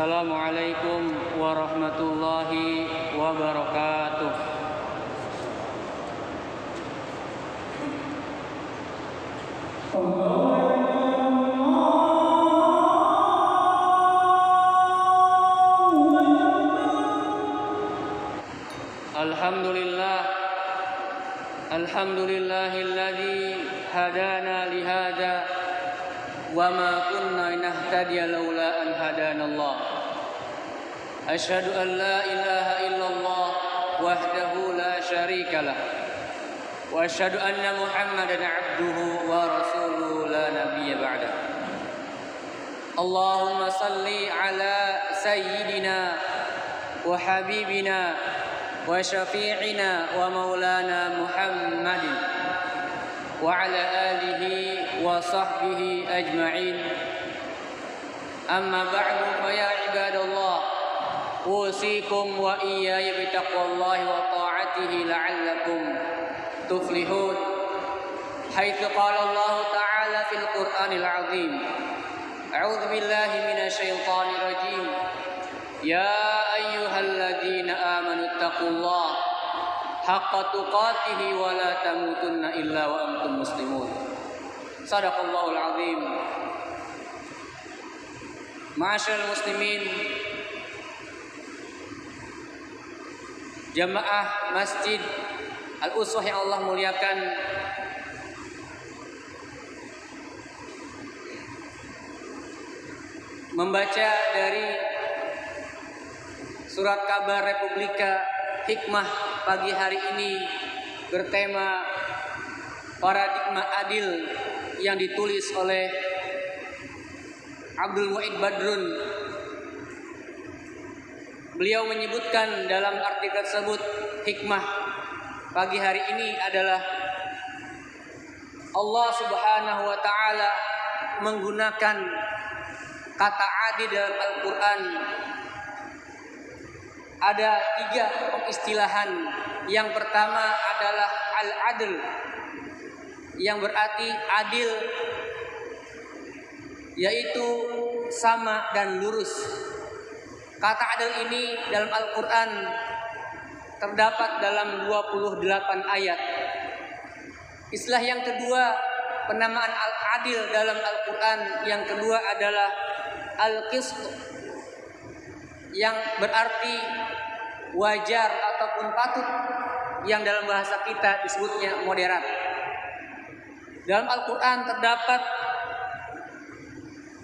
السلام عليكم ورحمة الله وبركاته الحمد لله الحمد لله الذي هدانا لهذا وما كنا نهتدي لولا أن هدانا الله. أشهد أن لا إله إلا الله وحده لا شريك له. وأشهد أن محمدا عبده ورسوله لا نبي بعده. اللهم صل على سيدنا وحبيبنا وشفيعنا ومولانا محمد وعلى آله وصحبه أجمعين. أما بعد فيا عباد الله أوصيكم وإياي بتقوى الله وطاعته لعلكم تفلحون. حيث قال الله تعالى في القرآن العظيم أعوذ بالله من الشيطان الرجيم. يا أيها الذين آمنوا اتقوا الله haqqa tuqatihi wa la tamutunna illa wa antum muslimun. Sadaqallahul azim. Ma'asyiral muslimin Jamaah Masjid Al-Uswah yang Allah muliakan membaca dari surat kabar Republika Hikmah pagi hari ini bertema paradigma adil yang ditulis oleh Abdul Muid Badrun. Beliau menyebutkan dalam artikel tersebut hikmah pagi hari ini adalah Allah Subhanahu wa taala menggunakan kata adil dalam Al-Qur'an ada tiga pengistilahan. Yang pertama adalah al-adl yang berarti adil yaitu sama dan lurus. Kata adil ini dalam Al-Qur'an terdapat dalam 28 ayat. Istilah yang kedua penamaan al-adil dalam Al-Qur'an yang kedua adalah al-qist yang berarti wajar ataupun patut yang dalam bahasa kita disebutnya moderat. Dalam Al-Qur'an terdapat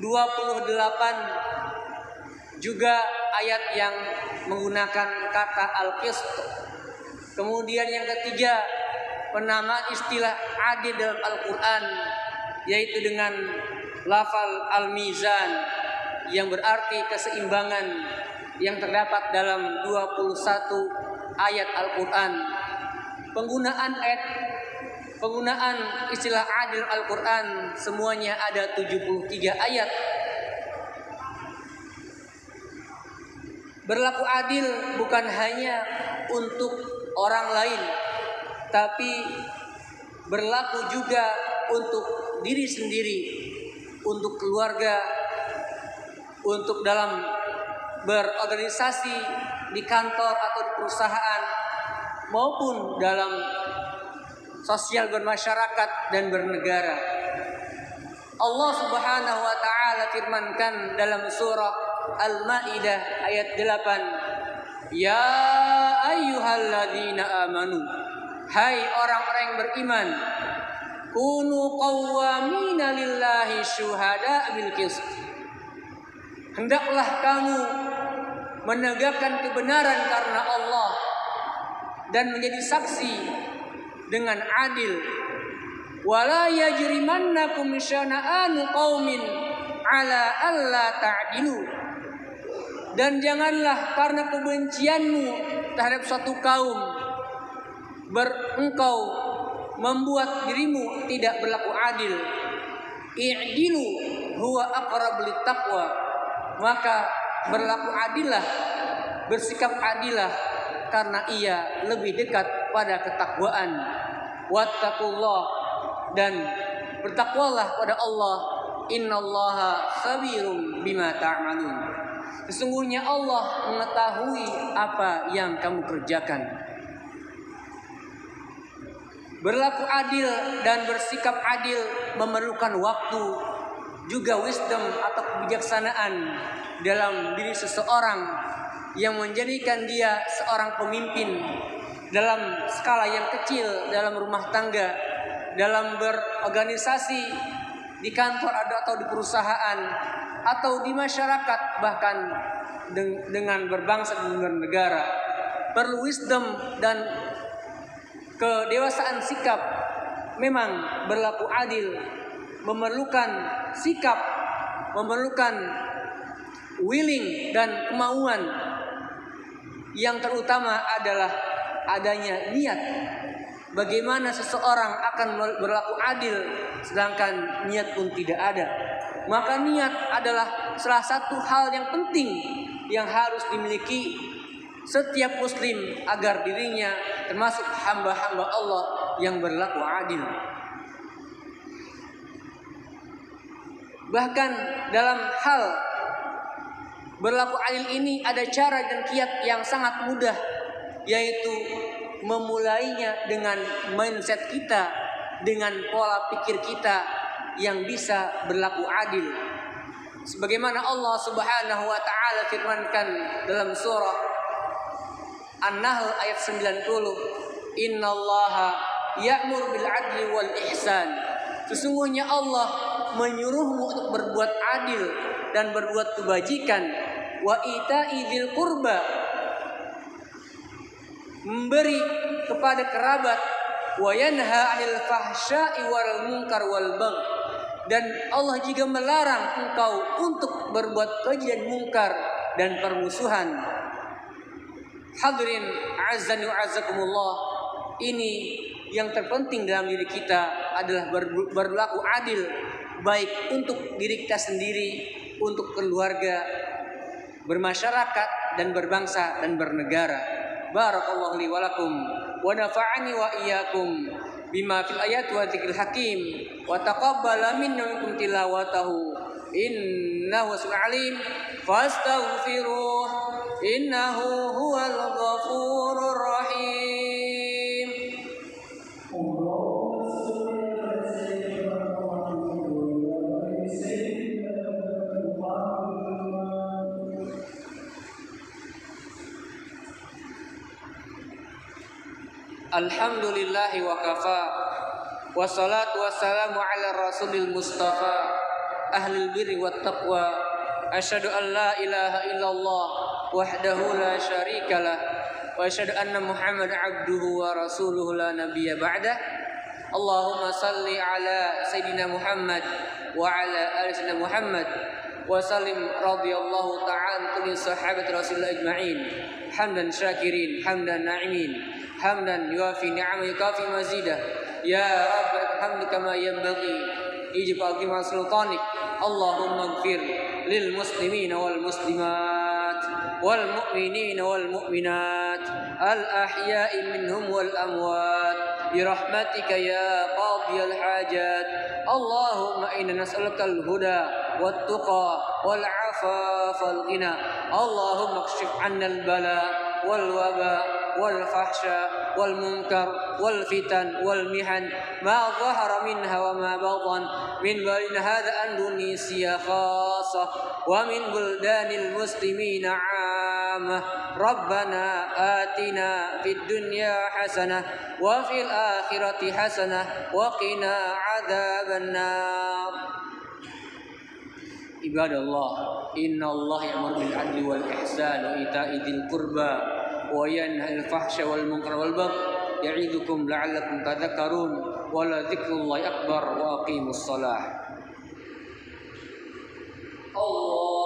28 juga ayat yang menggunakan kata al-qist. Kemudian yang ketiga, penamaan istilah adil dalam Al-Qur'an yaitu dengan lafal al-mizan yang berarti keseimbangan yang terdapat dalam 21 ayat Al-Qur'an. Penggunaan ayat penggunaan istilah adil Al-Qur'an semuanya ada 73 ayat. Berlaku adil bukan hanya untuk orang lain tapi berlaku juga untuk diri sendiri, untuk keluarga, untuk dalam berorganisasi di kantor atau di perusahaan maupun dalam sosial bermasyarakat dan bernegara. Allah Subhanahu wa taala firmankan dalam surah Al-Maidah ayat 8, "Ya ayyuhalladzina amanu" Hai orang-orang yang beriman, kunu qawwamina lillahi syuhada bil qist. Hendaklah kamu menegakkan kebenaran karena Allah dan menjadi saksi dengan adil. Wala yajrimannakum syana'anu qaumin ala alla ta'dilu. Dan janganlah karena kebencianmu terhadap suatu kaum berengkau membuat dirimu tidak berlaku adil. I'dilu huwa aqrab taqwa. Maka berlaku adillah, bersikap adillah karena ia lebih dekat pada ketakwaan. Wattaqullah dan bertakwalah pada Allah. Innallaha khabirum bima ta'malun. Sesungguhnya Allah mengetahui apa yang kamu kerjakan. Berlaku adil dan bersikap adil memerlukan waktu, juga wisdom atau kebijaksanaan dalam diri seseorang yang menjadikan dia seorang pemimpin dalam skala yang kecil, dalam rumah tangga, dalam berorganisasi di kantor atau di perusahaan atau di masyarakat bahkan dengan berbangsa dan bernegara perlu wisdom dan kedewasaan sikap memang berlaku adil memerlukan sikap memerlukan willing dan kemauan. Yang terutama adalah adanya niat. Bagaimana seseorang akan berlaku adil sedangkan niat pun tidak ada. Maka niat adalah salah satu hal yang penting yang harus dimiliki setiap muslim agar dirinya termasuk hamba-hamba Allah yang berlaku adil. Bahkan dalam hal berlaku adil ini ada cara dan kiat yang sangat mudah yaitu memulainya dengan mindset kita, dengan pola pikir kita yang bisa berlaku adil. Sebagaimana Allah Subhanahu wa taala firmankan dalam surah An-Nahl ayat 90 Innallaha ya'mur bil adli wal ihsan. Sesungguhnya Allah menyuruhmu untuk berbuat adil dan berbuat kebajikan wa ita'i dzil qurba memberi kepada kerabat wa yanha 'anil fahsya'i wal munkar wal bagh dan Allah juga melarang engkau untuk berbuat keji mungkar dan permusuhan. Hadirin azan wa azakumullah. Ini yang terpenting dalam diri kita adalah berlaku adil baik untuk diri kita sendiri, untuk keluarga, bermasyarakat dan berbangsa dan bernegara. Barakallahu li wa lakum wa nafa'ani wa iyyakum bima fil ayat wa dzikril hakim wa taqabbala minna minkum tilawatahu innahu alim fastaghfiruh innahu huwal ghafurur الحمد لله وكفى والصلاة والسلام على الرسول المصطفى أهل البر والتقوى أشهد أن لا إله إلا الله وحده لا شريك له وأشهد أن محمد عبده ورسوله لا نبي بعده اللهم صل على سيدنا محمد وعلى آل سيدنا محمد وسلم رضي الله تعالى عن كل صحابة رسول الله أجمعين حمدا شاكرين حمدا ناعمين يوافي نعمه يكافي مزيده. يا رب الحمد كما ينبغي. يجب عظيم سلطانك. اللهم اغفر للمسلمين والمسلمات والمؤمنين والمؤمنات الأحياء منهم والأموات. برحمتك يا قاضي الحاجات. اللهم إنا نسألك الهدى والتقى والعفاف والغنى. اللهم اكشف عنا البلاء والوباء. والفحشاء والمنكر والفتن والمحن ما ظهر منها وما بطن من بين هذا أندونيسيا خاصة ومن بلدان المسلمين عامة ربنا آتنا في الدنيا حسنة وفي الآخرة حسنة وقنا عذاب النار. عباد الله إن الله يأمر بالعدل والإحسان وإيتاء ذي القربى وينهى الفحش والمنكر والبغي يعظكم لعلكم تذكرون ولذكر الله أكبر وأقيموا الصلاة. الله.